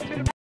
to the